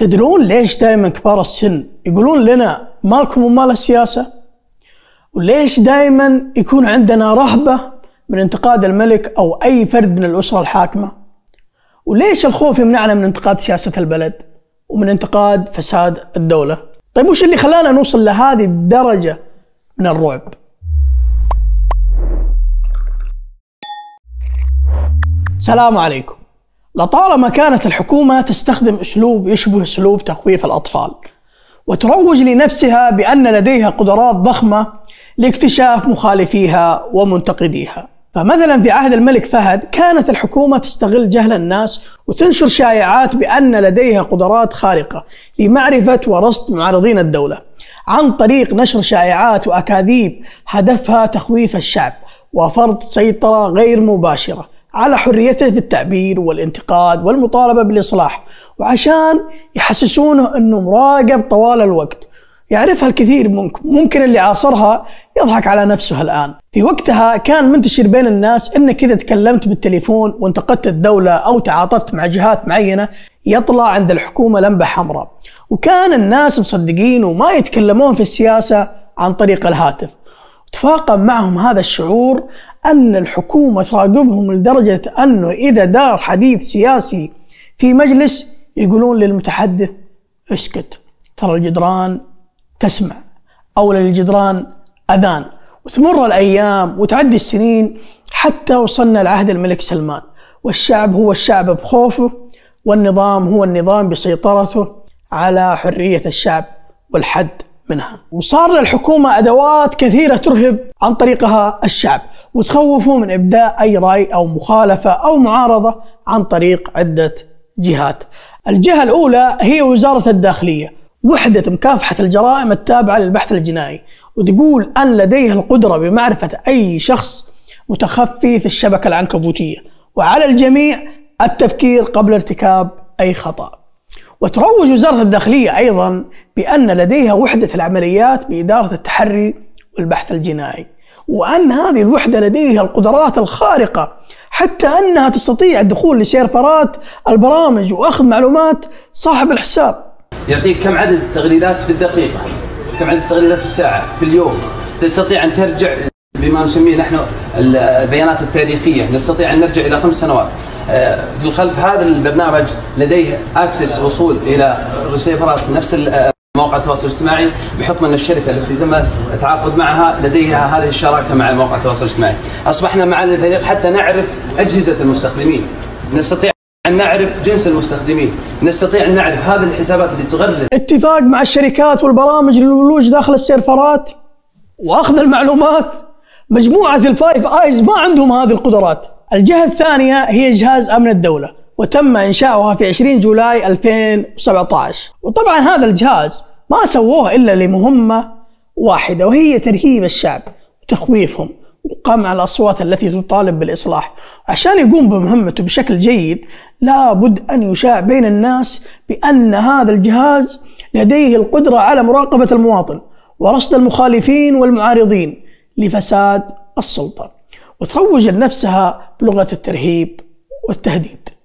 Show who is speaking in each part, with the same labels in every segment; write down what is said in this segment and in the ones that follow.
Speaker 1: تدرون ليش دائما كبار السن يقولون لنا مالكم ومال السياسة؟ وليش دائما يكون عندنا رهبة من انتقاد الملك أو أي فرد من الأسرة الحاكمة؟ وليش الخوف يمنعنا من انتقاد سياسة البلد؟ ومن انتقاد فساد الدولة؟ طيب وش اللي خلانا نوصل لهذه الدرجة من الرعب؟ السلام عليكم لطالما كانت الحكومة تستخدم أسلوب يشبه أسلوب تخويف الأطفال وتروج لنفسها بأن لديها قدرات ضخمة لاكتشاف مخالفيها ومنتقديها. فمثلا في عهد الملك فهد كانت الحكومة تستغل جهل الناس وتنشر شائعات بأن لديها قدرات خارقة لمعرفة ورصد معارضين الدولة عن طريق نشر شائعات وأكاذيب هدفها تخويف الشعب وفرض سيطرة غير مباشرة. على حريته في التعبير والانتقاد والمطالبة بالإصلاح وعشان يحسسونه أنه مراقب طوال الوقت. يعرفها الكثير ممكن ممكن اللي عاصرها يضحك على نفسه الآن. في وقتها كان منتشر بين الناس أنك إذا تكلمت بالتليفون وانتقدت الدولة أو تعاطفت مع جهات معينة يطلع عند الحكومة لمبة حمراء. وكان الناس مصدقين وما يتكلمون في السياسة عن طريق الهاتف. تفاقم معهم هذا الشعور أن الحكومة تراقبهم لدرجة أنه إذا دار حديث سياسي في مجلس يقولون للمتحدث اسكت ترى الجدران تسمع أو للجدران أذان وتمر الأيام وتعدي السنين حتى وصلنا لعهد الملك سلمان والشعب هو الشعب بخوفه والنظام هو النظام بسيطرته على حرية الشعب والحد منها. وصار للحكومة أدوات كثيرة ترهب عن طريقها الشعب. وتخوفه من إبداء أي رأي أو مخالفة أو معارضة عن طريق عدة جهات. الجهة الأولى هي وزارة الداخلية وحدة مكافحة الجرائم التابعة للبحث الجنائي وتقول أن لديها القدرة بمعرفة أي شخص متخفي في الشبكة العنكبوتية وعلى الجميع التفكير قبل ارتكاب أي خطأ. وتروج وزارة الداخلية أيضا بأن لديها وحدة العمليات بإدارة التحري والبحث الجنائي. وأن هذه الوحدة لديها القدرات الخارقة حتى أنها تستطيع الدخول لسيرفرات البرامج وأخذ معلومات صاحب الحساب.
Speaker 2: يعطيك كم عدد التغريدات في الدقيقة؟ كم عدد التغريدات في الساعة في اليوم؟ تستطيع أن ترجع بما نسميه نحن البيانات التاريخية نستطيع أن نرجع إلى خمس سنوات. آه، في الخلف هذا البرنامج لديه access وصول إلى سيرفرات نفس مواقع التواصل الاجتماعي بحكم أن الشركة التي تم التعاقد معها لديها هذه الشراكة مع مواقع التواصل الاجتماعي. أصبحنا مع الفريق حتى نعرف أجهزة المستخدمين. نستطيع أن نعرف جنس المستخدمين. نستطيع أن نعرف هذه الحسابات اللي تغرد.
Speaker 1: اتفاق مع الشركات والبرامج للولوج داخل السيرفرات. وأخذ المعلومات. مجموعة ال Five Eyes ما عندهم هذه القدرات. الجهة الثانية هي جهاز أمن الدولة. وتم إنشاؤها في 20 July 2017 وطبعا هذا الجهاز ما سووه إلا لمهمة واحدة وهي ترهيب الشعب وتخويفهم وقمع الأصوات التي تطالب بالإصلاح. عشان يقوم بمهمته بشكل جيد لابد أن يشاع بين الناس بأن هذا الجهاز لديه القدرة على مراقبة المواطن ورصد المخالفين والمعارضين لفساد السلطة وتروج لنفسها بلغة الترهيب والتهديد.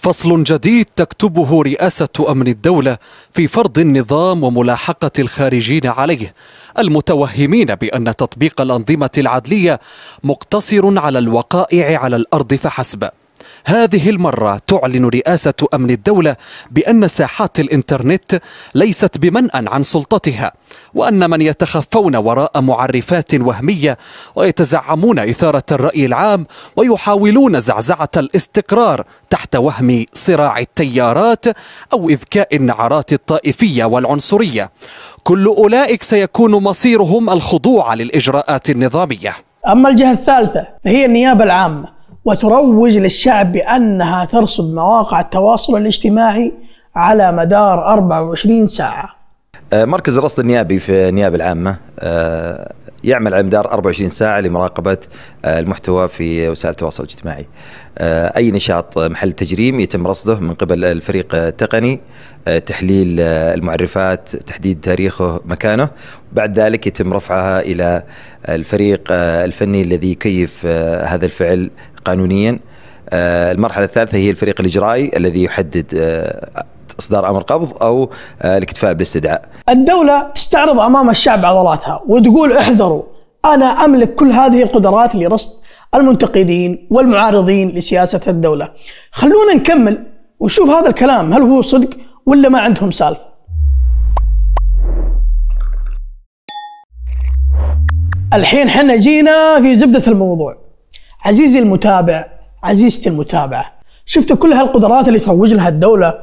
Speaker 3: فصل جديد تكتبه رئاسة أمن الدولة في فرض النظام وملاحقة الخارجين عليه. المتوهمين بأن تطبيق الأنظمة العدلية مقتصر على الوقائع على الأرض فحسب. هذه المرة تعلن رئاسة أمن الدولة بأن ساحات الإنترنت ليست بمنأ عن سلطتها وأن من يتخفون وراء معرفات وهمية ويتزعمون إثارة الرأي العام ويحاولون زعزعة الاستقرار تحت وهم صراع التيارات أو إذكاء النعرات الطائفية والعنصرية. كل أولئك سيكون مصيرهم الخضوع للإجراءات النظامية.
Speaker 1: أما الجهة الثالثة فهي النيابة العامة. وتروج للشعب بأنها ترصد مواقع التواصل الاجتماعي على مدار 24 ساعة.
Speaker 4: آه، مركز الرصد النيابي في النيابة العامة آه، يعمل على مدار 24 ساعة لمراقبة آه، المحتوى في وسائل التواصل الاجتماعي. أي نشاط محل تجريم يتم رصده من قبل الفريق التقني تحليل المعرفات تحديد تاريخه مكانه. بعد ذلك يتم رفعها إلى الفريق الفني الذي يكيف هذا الفعل قانونيا المرحلة الثالثة هي الفريق الإجرائي الذي يحدد إصدار أمر قبض أو آه، الاكتفاء بالاستدعاء.
Speaker 1: الدولة تستعرض أمام الشعب عضلاتها وتقول احذروا أنا أملك كل هذه القدرات لرصد المنتقدين والمعارضين لسياسة الدولة. خلونا نكمل ونشوف هذا الكلام هل هو صدق ولا ما عندهم سالفة. الحين حنا جينا في زبدة الموضوع. عزيزي المتابع، عزيزتي المتابعة، شفتوا كل هالقدرات اللي تروج لها الدولة؟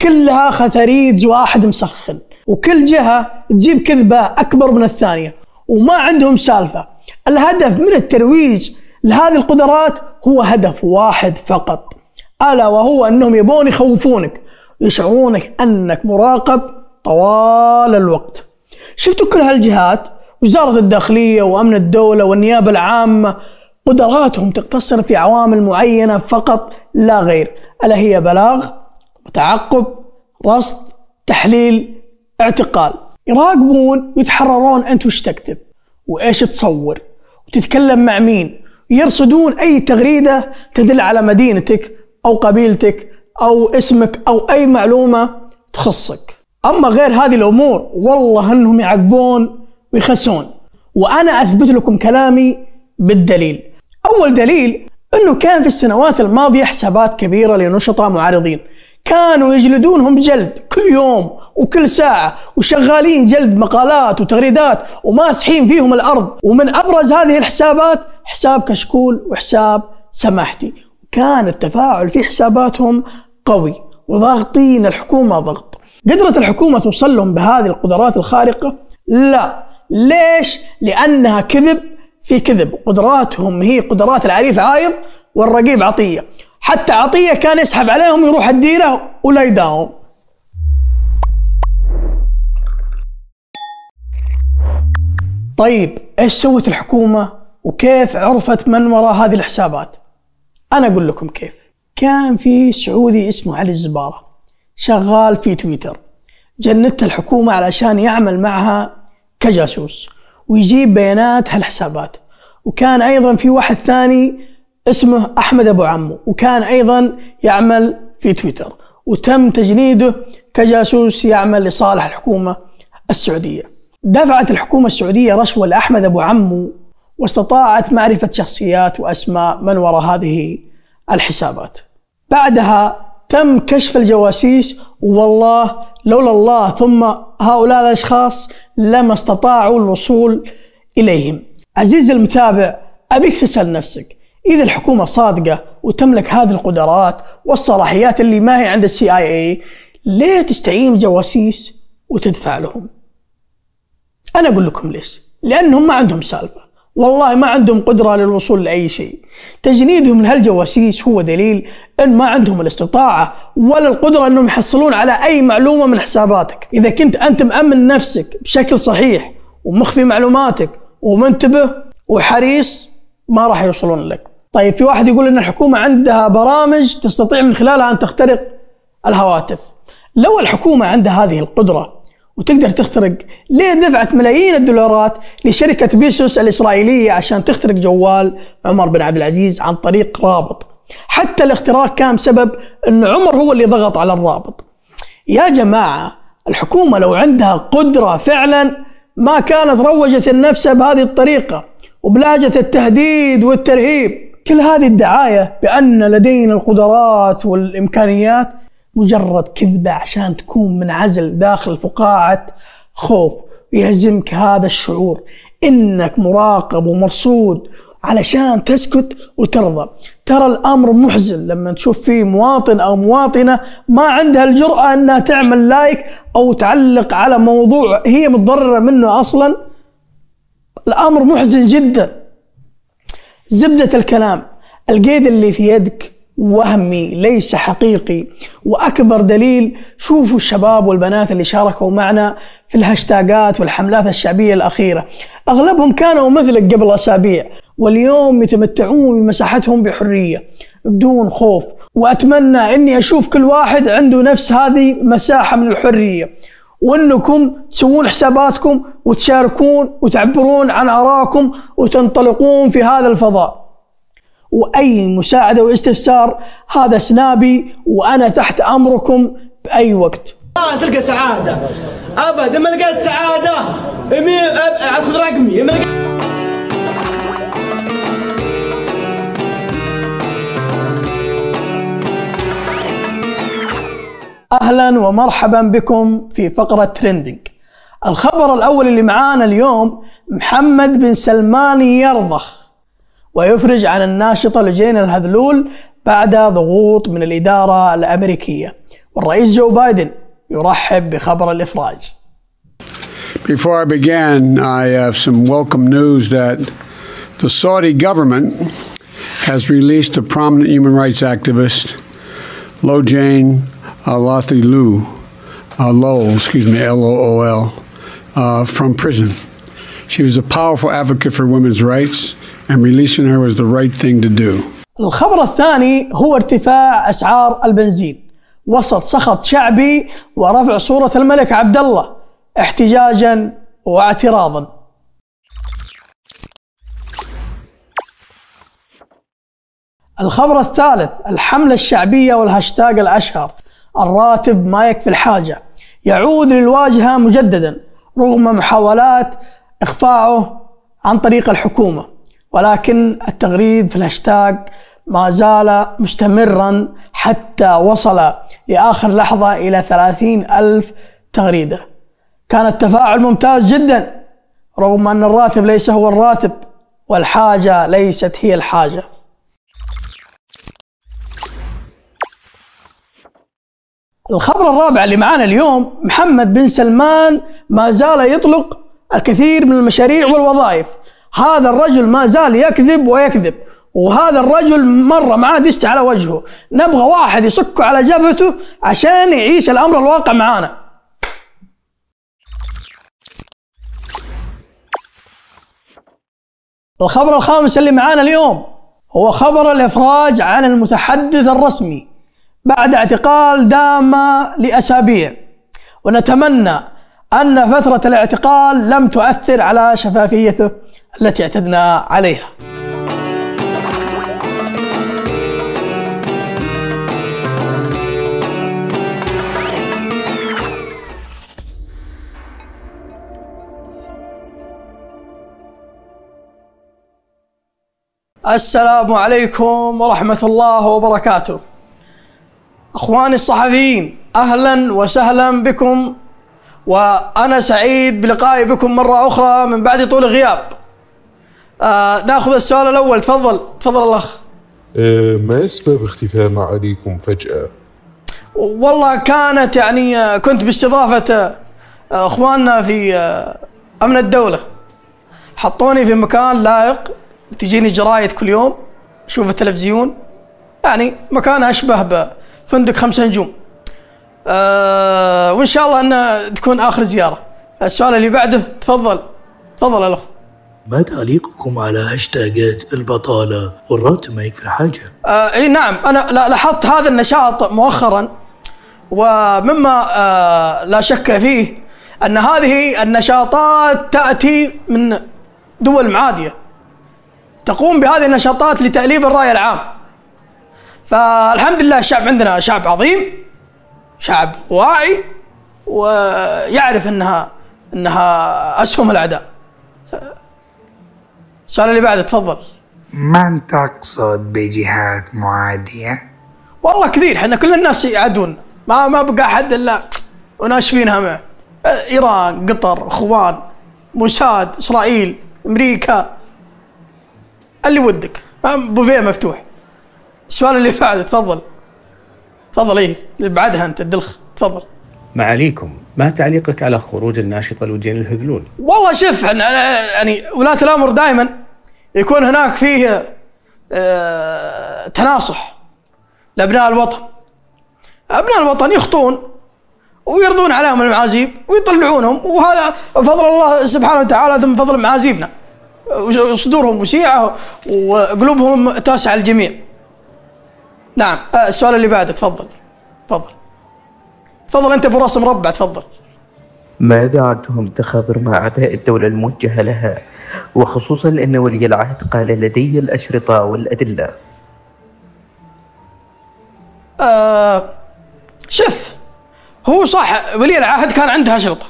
Speaker 1: كلها خثريد واحد مسخن وكل جهة تجيب كذبة أكبر من الثانية وما عندهم سالفة. الهدف من الترويج لهذه القدرات هو هدف واحد فقط ألا وهو أنهم يبون يخوفونك ويشعرونك أنك مراقب طوال الوقت. شفتوا كل هالجهات؟ وزارة الداخلية وأمن الدولة والنيابة العامة قدراتهم تقتصر في عوامل معينة فقط لا غير. ألا هي بلاغ وتعقب رصد تحليل اعتقال. يراقبون ويتحررون أنت وش تكتب وإيش تصور؟ وتتكلم مع مين؟ يرصدون أي تغريدة تدل على مدينتك أو قبيلتك أو اسمك أو أي معلومة تخصك. أما غير هذه الأمور والله أنهم يعقبون ويخسون. وأنا أثبت لكم كلامي بالدليل. أول دليل أنه كان في السنوات الماضية حسابات كبيرة لنشطاء معارضين. كانوا يجلدونهم جلد كل يوم وكل ساعة وشغالين جلد مقالات وتغريدات وماسحين فيهم الأرض. ومن أبرز هذه الحسابات حساب كشكول وحساب سماحتي. كان التفاعل في حساباتهم قوي وضاغطين الحكومة ضغط. قدرت الحكومة توصل لهم بهذه القدرات الخارقة؟ لا. ليش؟ لأنها كذب في كذب. قدراتهم هي قدرات العريف عايض والرقيب عطية. حتى عطية كان يسحب عليهم يروح الديرة ولا يداوم طيب إيش سوت الحكومة وكيف عرفت من وراء هذه الحسابات؟ أنا أقول لكم كيف. كان في سعودي اسمه علي الزبارة شغال في تويتر. جندت الحكومة علشان يعمل معها كجاسوس. ويجيب بيانات هالحسابات وكان أيضا في واحد ثاني اسمه أحمد أبو عمو وكان أيضا يعمل في تويتر وتم تجنيده كجاسوس يعمل لصالح الحكومة السعودية. دفعت الحكومة السعودية رشوة لأحمد أبو عمو واستطاعت معرفة شخصيات وأسماء من وراء هذه الحسابات. بعدها تم كشف الجواسيس والله لولا الله ثم هؤلاء الأشخاص لما استطاعوا الوصول إليهم. عزيزي المتابع أبيك تسأل نفسك إذا الحكومة صادقة وتملك هذه القدرات والصلاحيات اللي ما هي عند السي آي إي ليه تستعين جواسيس وتدفع لهم؟ أنا أقول لكم ليش؟ لأنهم ما عندهم سالفة والله ما عندهم قدرة للوصول لأي شيء. تجنيدهم لهالجواسيس هو دليل أن ما عندهم الاستطاعة ولا القدرة أنهم يحصلون على أي معلومة من حساباتك. إذا كنت أنت مأمن نفسك بشكل صحيح ومخفي معلوماتك ومنتبه وحريص ما راح يوصلون لك. طيب في واحد يقول إن الحكومة عندها برامج تستطيع من خلالها أن تخترق الهواتف. لو الحكومة عندها هذه القدرة وتقدر تخترق ليه دفعت ملايين الدولارات لشركة بيسوس الإسرائيلية عشان تخترق جوال عمر بن عبد العزيز عن طريق رابط. حتى الاختراق كان بسبب إن عمر هو اللي ضغط على الرابط. يا جماعة الحكومة لو عندها قدرة فعلا ما كانت روجت النفس بهذه الطريقة وبلهجه التهديد والترهيب. كل هذه الدعاية بأن لدينا القدرات والإمكانيات مجرد كذبة عشان تكون منعزل داخل فقاعة خوف. يهزمك هذا الشعور. إنك مراقب ومرصود علشان تسكت وترضى. ترى الأمر محزن لما تشوف فيه مواطن أو مواطنة ما عندها الجرأة أنها تعمل لايك أو تعلق على موضوع هي متضررة منه أصلا. الأمر محزن جداً. زبدة الكلام. القيد اللي في يدك وهمي ليس حقيقي. وأكبر دليل شوفوا الشباب والبنات اللي شاركوا معنا في الهاشتاجات والحملات الشعبية الأخيرة. أغلبهم كانوا مثلك قبل أسابيع واليوم يتمتعون بمساحتهم بحرية بدون خوف. وأتمنى إني أشوف كل واحد عنده نفس هذه مساحة من الحرية. وأنكم تسوون حساباتكم وتشاركون وتعبرون عن آرائكم وتنطلقون في هذا الفضاء. وأي مساعدة واستفسار هذا سنابي وأنا تحت أمركم بأي وقت.
Speaker 5: ما تلقى سعادة. أبد ما لقيت أب- خذ رقمي.
Speaker 1: أهلا ومرحبا بكم في فقرة ترندنج. الخبر الأول اللي معانا اليوم محمد بن سلمان يرضخ. ويفرج عن الناشطه لجين الهذلول بعد ضغوط من الاداره الامريكيه. والرئيس جو بايدن يرحب بخبر الافراج.
Speaker 6: Before I begin, I have some welcome news that the Saudi government has released a prominent human rights activist, Lojane Alathi Lu, uh, Lowell, excuse me, L O O L, uh, from prison. She was a powerful advocate for women's rights, and releasing her was the right thing to do.
Speaker 1: الخبر الثاني هو ارتفاع أسعار البنزين. وسط سخط شعبي ورفع صورة الملك عبد الله احتجاجا واعتراضا. الخبر الثالث الحملة الشعبية والهاشتاج الأشهر. الراتب ما يكفي الحاجة. يعود للواجهة مجددا. رغم محاولات إخفاءه عن طريق الحكومة. ولكن التغريد في الهاشتاج ما زال مستمرا حتى وصل لآخر لحظة إلى ثلاثين ألف تغريدة. كان التفاعل ممتاز جدا رغم أن الراتب ليس هو الراتب والحاجة ليست هي الحاجة. الخبر الرابع اللي معانا اليوم محمد بن سلمان ما زال يطلق الكثير من المشاريع والوظائف هذا الرجل ما زال يكذب ويكذب. وهذا الرجل مرة معاه دست على وجهه. نبغى واحد يصكه على جبهته عشان يعيش الأمر الواقع معانا. الخبر الخامس اللي معانا اليوم هو خبر الإفراج عن المتحدث الرسمي بعد اعتقال دام لأسابيع. ونتمنى أن فترة الاعتقال لم تؤثر على شفافيته التي اعتدنا عليها السلام عليكم ورحمة الله وبركاته أخواني الصحفيين أهلا وسهلا بكم وأنا سعيد بلقائي بكم مرة أخرى من بعد طول غياب. آه ناخذ السؤال الأول تفضل تفضل الأخ.
Speaker 7: آه، ما أسباب اختفاء معاليكم فجأة؟
Speaker 1: والله كانت يعني آه، كنت باستضافة أخواننا في أمن الدولة. حطوني في مكان لائق تجيني جرايد كل يوم شوف التلفزيون يعني مكان أشبه بفندق خمس نجوم. آه وإن شاء الله انها تكون آخر زيارة. السؤال اللي بعده تفضل تفضل الأخ.
Speaker 8: ما تعليقكم على هاشتاجات البطالة؟ والراتب ما يكفي الحاجة.
Speaker 1: آه إي نعم أنا لا- لاحظت هذا النشاط مؤخرا ومما آه لا شك فيه أن هذه النشاطات تأتي من دول معادية. تقوم بهذه النشاطات لتأليب الرأي العام. فالحمد لله الشعب عندنا شعب عظيم شعب واعي ويعرف إنها إنها أسهم الأعداء. السؤال اللي بعده تفضل.
Speaker 9: من تقصد بجهات معادية؟
Speaker 1: والله كثير إحنا كل الناس يعادون ما ما بقى احد إلا وناشفينها معه إيران قطر أخوان موساد إسرائيل أمريكا. اللي ودك. ما- بوفيه مفتوح. السؤال اللي بعده تفضل. تفضل إيه. اللي بعدها أنت الدلخ. تفضل.
Speaker 10: معاليكم. ما تعليقك على خروج الناشطة لوجين الهذلول؟
Speaker 1: والله شوف إحنا يعني ولاة الأمر دائما يكون هناك فيه آه، تناصح لأبناء الوطن. أبناء الوطن يخطون ويرضون عليهم المعازيب ويطلعونهم وهذا فضل الله سبحانه وتعالى ثم فضل معازيبنا. وصدورهم وسيعه وقلوبهم تاسعة الجميع نعم آه، السؤال اللي بعده تفضل تفضل. تفضل أنت أبو راس مربع تفضل.
Speaker 11: ماذا عنتم تخابر مع أعداء الدولة الموجهة لها؟ وخصوصا أن ولي العهد قال لدي الأشرطة والأدلة.
Speaker 1: آه شف هو صح ولي العهد كان عنده أشرطة.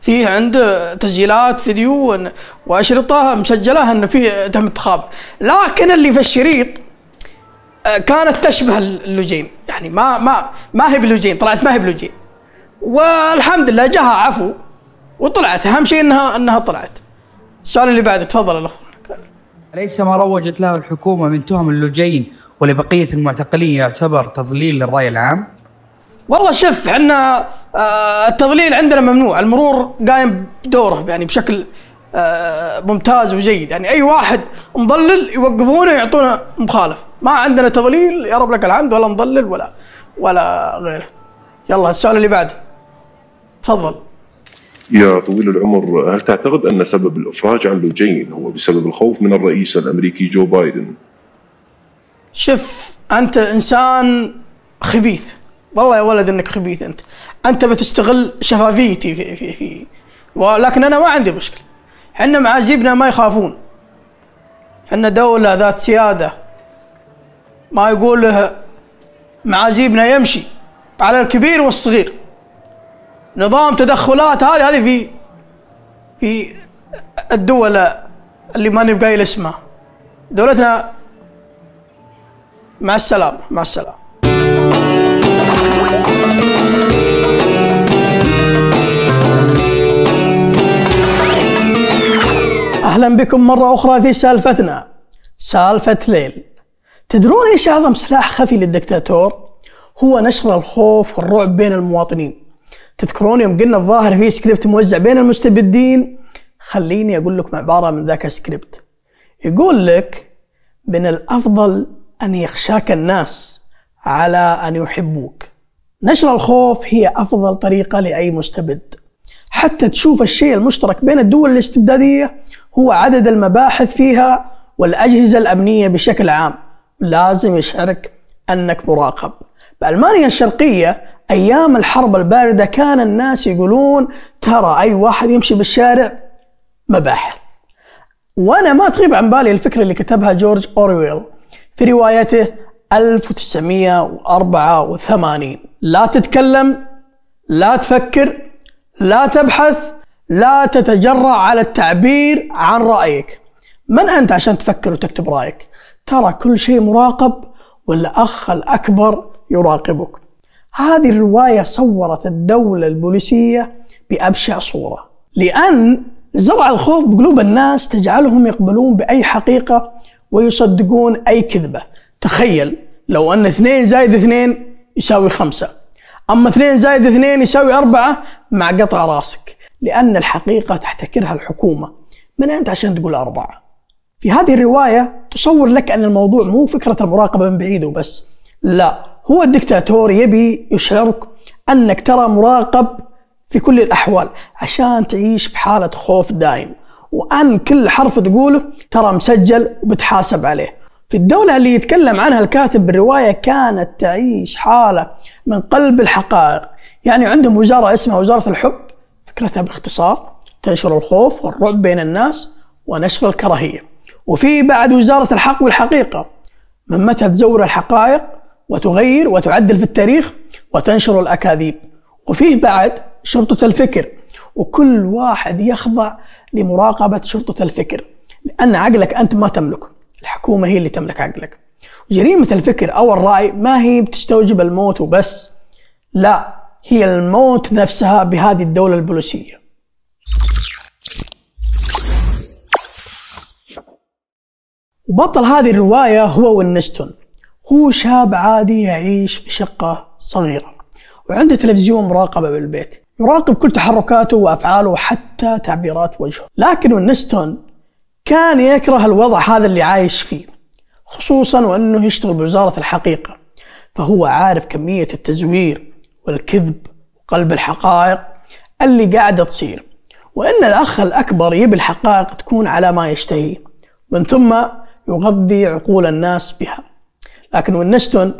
Speaker 1: فيه عنده تسجيلات فيديو وأشرطة مسجلة أنه فيه تم التخابر لكن اللي في الشريط آه، كانت تشبه لوجين يعني ما ما ما هي بلوجين طلعت ما هي بلوجين والحمد لله جاها عفو وطلعت. أهم شيء انها إنها طلعت. السؤال اللي بعده تفضل الأخ
Speaker 12: أليس ما روجت له الحكومة من تهم اللجين ولبقية المعتقلين يعتبر تضليل للرأي العام؟
Speaker 1: والله شوف إحنا آه، التضليل عندنا ممنوع. المرور قايم بدوره يعني بشكل آه، ممتاز وجيد. يعني أي واحد مضلل يوقفونه ويعطونه مخالف. ما عندنا تضليل يا رب لك الحمد ولا مضلل ولا ولا غيره. يلا السؤال اللي بعده. تفضل.
Speaker 7: يا طويل العمر هل تعتقد أن سبب الإفراج عن لوجين هو بسبب الخوف من الرئيس الأمريكي جو بايدن؟
Speaker 1: شوف أنت إنسان خبيث. والله يا ولد إنك خبيث أنت. أنت بتستغل شفافيتي في في في ولكن أنا ما عندي مشكلة. إحنا معازيبنا ما يخافون. إحنا دولة ذات سيادة. ما يقول معازيبنا يمشي. على الكبير والصغير. نظام تدخلات هذه هذه في في الدول اللي ما نبقى قايل اسمها. دولتنا مع السلامة مع السلامة. أهلا بكم مرة أخرى في سالفتنا. سالفة ليل. تدرون إيش أعظم سلاح خفي للدكتاتور؟ هو نشر الخوف والرعب بين المواطنين. تذكرون يوم قلنا الظاهر في سكريبت موزع بين المستبدين؟ خليني أقول لكم عبارة من ذاك السكريبت يقول لك من الأفضل أن يخشاك الناس على أن يحبوك. نشر الخوف هي أفضل طريقة لأي مستبد. حتى تشوف الشيء المشترك بين الدول الاستبدادية هو عدد المباحث فيها والأجهزة الأمنية بشكل عام. لازم يشعرك أنك مراقب. بألمانيا الشرقية أيام الحرب الباردة كان الناس يقولون ترى أي واحد يمشي بالشارع مباحث. وأنا ما تغيب عن بالي الفكرة اللي كتبها جورج أورويل في روايته 1984 لا تتكلم لا تفكر لا تبحث لا تتجرأ على التعبير عن رأيك. من أنت عشان تفكر وتكتب رأيك؟ ترى كل شيء مراقب والأخ الأكبر يراقبك. هذه الرواية صورت الدولة البوليسية بأبشع صورة لأن زرع الخوف بقلوب الناس تجعلهم يقبلون بأي حقيقة ويصدقون أي كذبة. تخيل لو أن اثنين زائد اثنين يساوي خمسة أما اثنين زائد اثنين يساوي أربعة مع قطع راسك لأن الحقيقة تحتكرها الحكومة. من أنت عشان تقول أربعة؟ في هذه الرواية تصور لك أن الموضوع مو فكرة المراقبة من بعيد وبس لا. هو الدكتاتور يبي يشعرك أنك ترى مراقب في كل الأحوال عشان تعيش بحالة خوف دائم وأن كل حرف تقوله ترى مسجل وبتحاسب عليه. في الدولة اللي يتكلم عنها الكاتب بالرواية كانت تعيش حالة من قلب الحقائق. يعني عندهم وزارة اسمها وزارة الحب فكرتها باختصار تنشر الخوف والرعب بين الناس ونشر الكراهية. وفي بعد وزارة الحق والحقيقة من متى تزور الحقائق وتغير وتعدل في التاريخ وتنشر الأكاذيب. وفيه بعد شرطة الفكر وكل واحد يخضع لمراقبة شرطة الفكر لأن عقلك أنت ما تملكه الحكومة هي اللي تملك عقلك. جريمة الفكر أو الرأي ما هي بتستوجب الموت وبس لا هي الموت نفسها بهذه الدولة البوليسية. وبطل هذه الرواية هو وينستون. هو شاب عادي يعيش بشقة صغيرة وعنده تلفزيون مراقبة بالبيت يراقب كل تحركاته وأفعاله وحتى تعبيرات وجهه. لكن وينستون كان يكره الوضع هذا اللي عايش فيه خصوصا وأنه يشتغل بوزارة الحقيقة. فهو عارف كمية التزوير والكذب وقلب الحقائق اللي قاعدة تصير وأن الأخ الأكبر يبي الحقائق تكون على ما يشتهي من ثم يغذي عقول الناس بها. لكن وينستون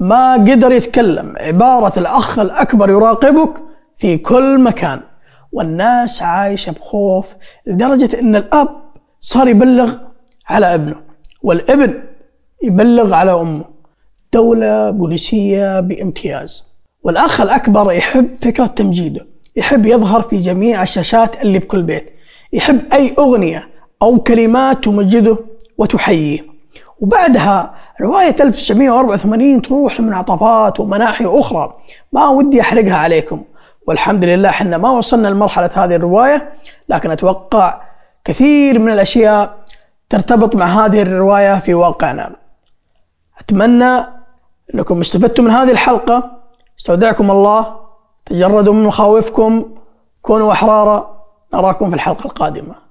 Speaker 1: ما قدر يتكلم. عبارة الأخ الأكبر يراقبك في كل مكان. والناس عايشة بخوف لدرجة أن الأب صار يبلغ على ابنه والابن يبلغ على أمه. دولة بوليسية بامتياز. والأخ الأكبر يحب فكرة تمجيده. يحب يظهر في جميع الشاشات اللي بكل بيت. يحب أي أغنية أو كلمات تمجده وتحييه. وبعدها رواية 1984 تروح لمنعطفات ومناحي أخرى. ما ودي أحرقها عليكم. والحمد لله إحنا ما وصلنا لمرحلة هذه الرواية لكن أتوقع كثير من الأشياء ترتبط مع هذه الرواية في واقعنا. أتمنى أنكم استفدتم من هذه الحلقة. استودعكم الله. تجردوا من مخاوفكم. كونوا أحرارا نراكم في الحلقة القادمة.